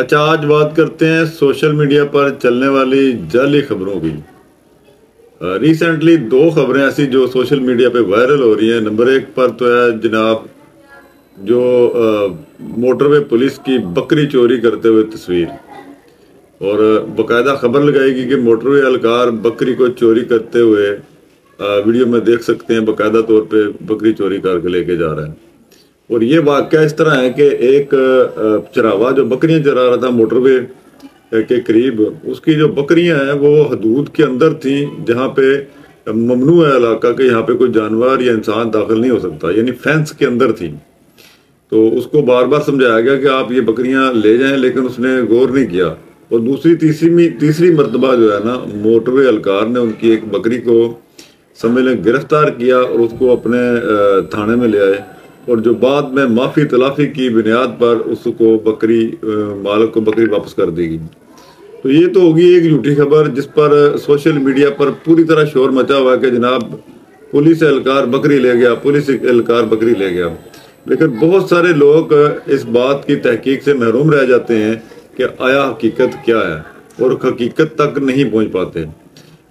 اچھا آج بات کرتے ہیں سوشل میڈیا پر چلنے والی جعلی خبروں کی۔ ریسنٹلی دو خبریں ایسی جو سوشل میڈیا پہ وائرل ہو رہی ہیں۔ نمبر ایک پر تو ہے جناب، جو موٹر وے پولیس کی بکری چوری کرتے ہوئے تصویر۔ اور باقاعدہ خبر لگائے گی کہ موٹر وے اہلکار بکری کو چوری کرتے ہوئے ویڈیو میں دیکھ سکتے ہیں، باقاعدہ طور پہ بکری چوری کر کے لے کے جا رہا ہے اور یہ واقعہ اس طرح ہے کہ ایک چراوا جو بکریاں چرا رہا تھا موٹر وے کے قریب، اس کی جو بکریاں ہیں وہ حدود کے اندر تھیں، جہاں پہ ممنوع ہے علاقہ کہ یہاں پہ کوئی جانور یا انسان داخل نہیں ہو سکتا یعنی فینس کے اندر تھی تو اس کو بار بار سمجھایا گیا کہ آپ یہ بکریاں لے جائیں، لیکن اس نے غور نہیں کیا۔ اور دوسری، تیسری تیسری مرتبہ جو ہے نا، موٹر وے الکار نے ان کی ایک بکری کو سمجھ لیں گرفتار کیا اور اس کو اپنے تھانے میں لے آئے۔ اور جو بعد میں معافی تلافی کی بنیاد پر اس کو بکری مالک کو بکری واپس کر دی گئی تو یہ تو ہوگی ایک جھوٹی خبر جس پر سوشل میڈیا پر پوری طرح شور مچا ہوا ہے کہ جناب پولیس اہلکار بکری لے گیا، پولیس اہلکار بکری لے گیا۔ لیکن بہت سارے لوگ اس بات کی تحقیق سے محروم رہ جاتے ہیں کہ آیا حقیقت کیا ہے اور حقیقت تک نہیں پہنچ پاتے۔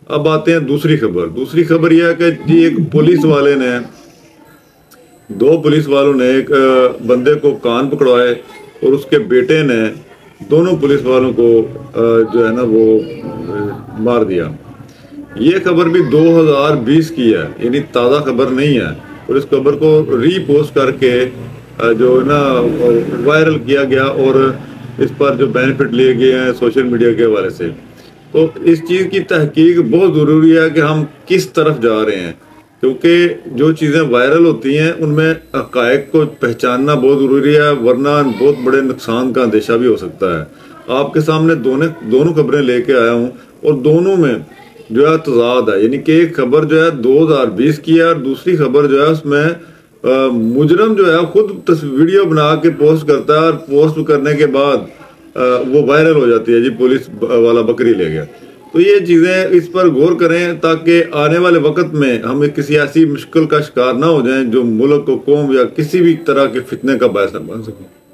اب آتے ہیں دوسری خبر۔ دوسری خبر یہ ہے کہ جی ایک پولیس والے نے دو پولیس والوں نے ایک بندے کو کان پکڑوائے اور اس کے بیٹے نے دونوں پولیس والوں کو جو ہے نا وہ مار دیا۔ یہ خبر بھی دو ہزار بیس کی ہے یعنی تازہ خبر نہیں ہے۔ اور اس خبر کو ری پوسٹ کر کے جو ہے نا وائرل کیا گیا اور اس پر جو بینیفٹ لیے گئے ہیں سوشل میڈیا کے حوالے سے۔ تو اس چیز کی تحقیق بہت ضروری ہے کہ ہم کس طرف جا رہے ہیں۔ کیونکہ جو چیزیں وائرل ہوتی ہیں، ان میں حقائق کو پہچاننا بہت ضروری ہے، ورنہ بہت بڑے نقصان کا اندیشہ بھی ہو سکتا ہے۔ آپ کے سامنے دونوں دونوں خبریں لے کے آیا ہوں اور دونوں میں جو ہے تضاد ہے۔ یعنی کہ ایک خبر جو ہے دو ہزار بیس کی ہے اور دوسری خبر جو ہے اس میں مجرم جو ہے خود ویڈیو بنا کے پوسٹ کرتا ہے اور پوسٹ کرنے کے بعد وہ وائرل ہو جاتی ہے۔ جی پولیس والا بکری لے گیا۔ تو یہ چیزیں اس پر غور کریں تاکہ آنے والے وقت میں ہم کسی ایسی مشکل کا شکار نہ ہو جائیں جو ملک کو قوم یا کسی بھی طرح کے فتنے کا باعث نہ بن سکیں